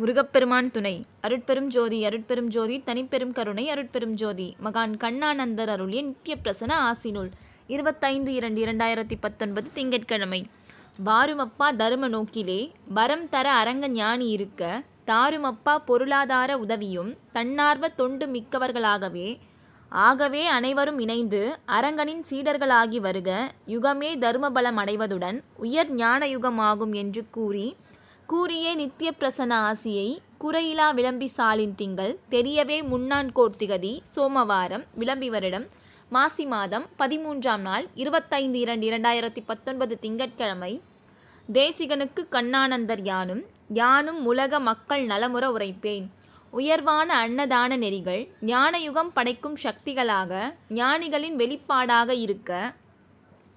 முருகப்பெருமான் துணை. அருட்பெரும் ஜோதி அருட்பெரும் ஜோதி தனிப்பெரும் கருணை அருட்பெரும் ஜோதி. மகான் கண்ணானந்தர் அருளிய நித்திய பிரசன ஆசினுள். இருபத்தைந்து இரண்டு இரண்டாயிரத்தி பத்தொன்பது திங்கட்கிழமை. வாருமப்பா தரும நோக்கிலே வரம் தர அரங்க ஞானி இருக்க தாருமப்பா பொருளாதார உதவியும் தன்னார்வ தொண்டு மிக்கவர்களாகவே ஆகவே அனைவரும் இணைந்து அரங்கனின் சீடர்களாகி வருக யுகமே தருமபலம் அடைவதுடன் உயர் ஞான யுகமாகும் என்று கூறி கூறியே நித்திய பிரசன ஆசியை குறையிலா விளம்பி சாலின் திங்கள் தெரியவே முன்னான் கோர்த்திகதி சோமவாரம் விளம்பி வருடம் மாசி மாதம் பதிமூன்றாம் நாள் இருபத்தைந்து இரண்டு இரண்டாயிரத்தி பத்தொன்பது திங்கட்கிழமை தேசிகனுக்கு கண்ணானந்தர் யானும் யானும் உலக மக்கள் நலமுற உரைப்பேன். உயர்வான அன்னதான நெறிகள் ஞானயுகம் படைக்கும் சக்திகளாக ஞானிகளின் வெளிப்பாடாக இருக்க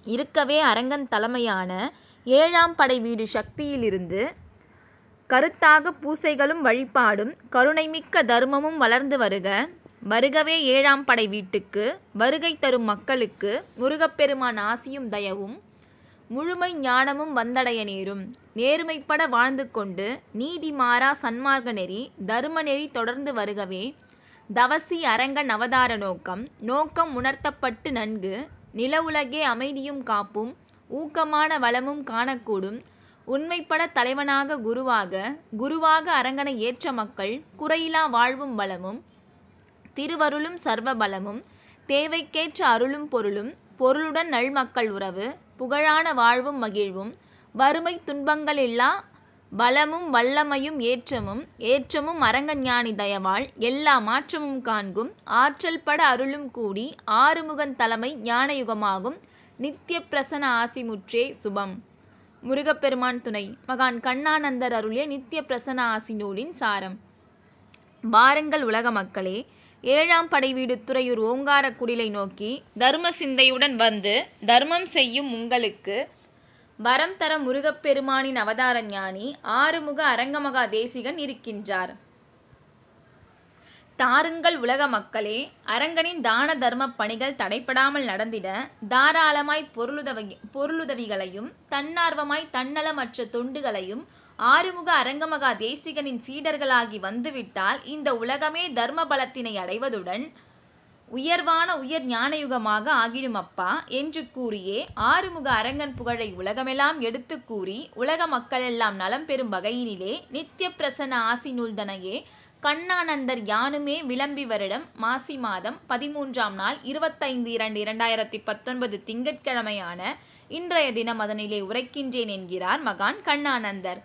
இருக்கவே அரங்கன் தலைமையான ஏழாம் படை வீடு சக்தியிலிருந்து கருத்தாக பூசைகளும் வழிபாடும் கருணைமிக்க தர்மமும் வளர்ந்து வருக. வருகவே ஏழாம் படை வீட்டுக்கு வருகை தரும் மக்களுக்கு முருகப்பெருமான் ஆசியும் தயவும். முழுமை ஞானமும் வந்தடைய நேரும். நேர்மைப்பட வாழ்ந்து கொண்டு நீதி மாறா சன்மார்க்க நெறி தர்ம நெறி தொடர்ந்து வருகவே. தவசி அரங்கன் அவதார நோக்கம் நோக்கம் உணர்த்தப்பட்டு நன்கு. நில உலகே அமைதியும் காப்பும் ஊக்கமான வளமும் காணக்கூடும். உண்மைப்பட தலைவனாக குருவாக குருவாக அரங்கனை ஏற்ற மக்கள் குறையிலா வாழ்வும் வளமும் திருவருளும் சர்வ பலமும் தேவைக்கேற்ற அருளும் பொருளும் பொருளுடன் நல்மக்கள் உறவு புகழான வாழ்வும் மகிழ்வும் வறுமை துன்பங்களில்லா பலமும் வல்லமையும் ஏற்றமும் ஏற்றமும் அரங்கஞானி தயவாள் எல்லா மாற்றமும் காண்கும் ஆற்றல் பட அருளும் கூடி ஆறுமுகன் தலைமை ஞானயுகமாகும் நித்திய பிரசன ஆசிமுற்றே சுபம். முருகப்பெருமான் துணை. மகான் கண்ணானந்தர் அருளிய நித்திய பிரசன ஆசி நூலின் சாரம். வாருங்கள் உலக மக்களே ஏழாம் படை வீடு துறையூர் ஓங்கார குடிலை நோக்கி தர்ம சிந்தையுடன் வந்து தர்மம் செய்யும் உங்களுக்கு வரம் தர முருகப்பெருமானின் அவதார ஞானி ஆறுமுக அரங்கமகா தேசிகன் இருக்கின்றார். தாருங்கள் உலக மக்களே அரங்கனின் தான தர்ம பணிகள் தடைப்படாமல் நடந்திட தாராளமாய் பொருளுதவி பொருளுதவிகளையும் தன்னார்வமாய் தன்னலமற்ற தொண்டுகளையும் ஆறுமுக அரங்கமகா தேசிகனின் சீடர்களாகி வந்துவிட்டால் இந்த உலகமே தர்ம பலத்தினை அடைவதுடன் உயர்வான உயர் ஞானயுகமாக ஆகிடும் அப்பா என்று கூறியே ஆறுமுக அரங்கன் புகழை உலகமெல்லாம் எடுத்து கூறி உலக மக்களெல்லாம் நலம் பெறும் வகையினிலே நித்திய பிரசன்ன ஆசி நூல்தனையே கண்ணானந்தர் யானுமே விளம்பி வருடம் மாசி மாதம் பதிமூன்றாம் நாள் இருபத்தைந்து இரண்டு இரண்டாயிரத்தி பத்தொன்பது திங்கட்கிழமையான இன்றைய தினம் அதனிலே உரைக்கின்றேன் என்கிறார் மகான் கண்ணானந்தர்.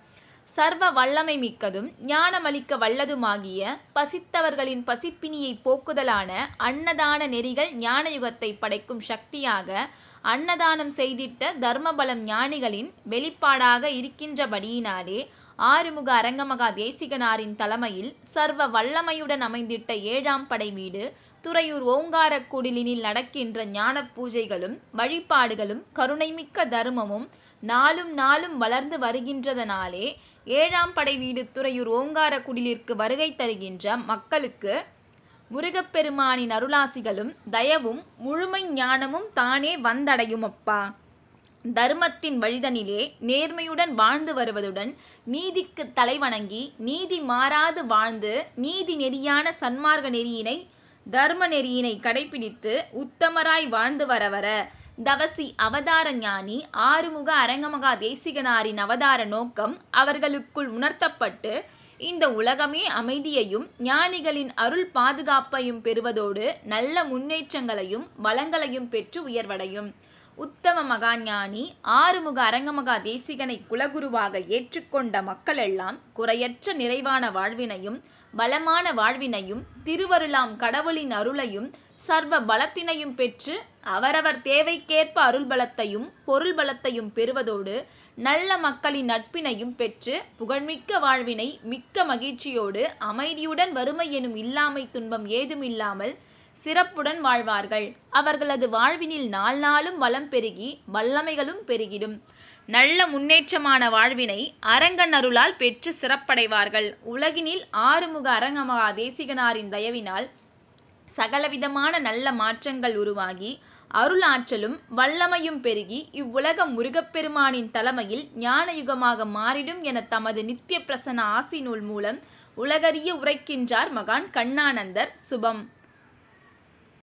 சர்வ வல்லமை மிக்கதும் ஞானமளிக்க வல்லதுமாகிய பசித்தவர்களின் பசிப்பினியை போக்குதலான அன்னதான நெறிகள் ஞானயுகத்தை படைக்கும் சக்தியாக அன்னதானம் செய்திட்ட தர்மபலம் ஞானிகளின் வெளிப்பாடாக இருக்கின்றபடியினாலே ஆறுமுக அரங்கமகா தேசிகனாரின் தலைமையில் சர்வ வல்லமையுடன் அமைந்திட்ட ஏழாம் படை வீடு துறையூர் ஓங்கார குடிலினில் நடக்கின்ற ஞான பூஜைகளும் வழிபாடுகளும் கருணைமிக்க தர்மமும் நாளும் நாளும் வளர்ந்து வருகின்றதனாலே ஏழாம் படை வீடு துறையூர் ஓங்கார குடிலிற்கு வருகை தருகின்ற மக்களுக்கு முருகப்பெருமானின் அருளாசிகளும் தயவும் முழுமை ஞானமும் தானே வந்தடையும் அப்பா தர்மத்தின் வழிதனிலே நேர்மையுடன் வாழ்ந்து வருவதுடன் நீதிக்கு தலைவணங்கி நீதி மாறாது வாழ்ந்து நீதி நெறியான சன்மார்க்க நெறியினை தர்ம நெறியினை கடைபிடித்து உத்தமராய் வாழ்ந்து வர வர தவசி அவதார ஞானி ஆறுமுக அரங்கமகா தேசிகனாரின் அவதார நோக்கம் அவர்களுக்குள் உணர்த்தப்பட்டு இந்த உலகமே அமைதியையும் ஞானிகளின் அருள் பாதுகாப்பையும் பெறுவதோடு நல்ல முன்னேற்றங்களையும் வளங்களையும் பெற்று உயர்வடையும். உத்தம மகாஞானி ஆறுமுக அரங்கமகா தேசிகனை குலகுருவாக ஏற்றுக்கொண்ட மக்களெல்லாம் குறையற்ற நிறைவான வாழ்வினையும் பலமான வாழ்வினையும் திருவருளாம் கடவுளின் அருளையும் சர்வ பலத்தினையும் பெற்று அவரவர் தேவைக்கேற்ப அருள் பலத்தையும் பொருள் பலத்தையும் பெறுவதோடு நல்ல மக்களின் நட்பினையும் பெற்று புகழ்மிக்க வாழ்வினை மிக்க மகிழ்ச்சியோடு அமைதியுடன் வறுமை எனும் இல்லாமை துன்பம் ஏதுமில்லாமல் சிறப்புடன் வாழ்வார்கள். அவர்களது வாழ்வினில் நாள் நாளும் வளம் பெருகி வல்லமைகளும் பெருகிடும். நல்ல முன்னேற்றமான வாழ்வினை அரங்கன் அருளால் பெற்று சிறப்படைவார்கள். உலகினில் ஆறுமுக அரங்கமகா தேசிகனாரின் தயவினால் சகலவிதமான நல்ல மாற்றங்கள் உருவாகி அருளாற்றலும் வல்லமையும் பெருகி இவ்வுலகம் முருகப்பெருமானின் தலைமையில் ஞான யுகமாக மாறிடும் என தமது நித்திய பிரசன்ன ஆசி நூல் மூலம் உலகறிய உரைக்கின்றார் மகான் கண்ணானந்தர் சுபம்.